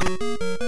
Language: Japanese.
you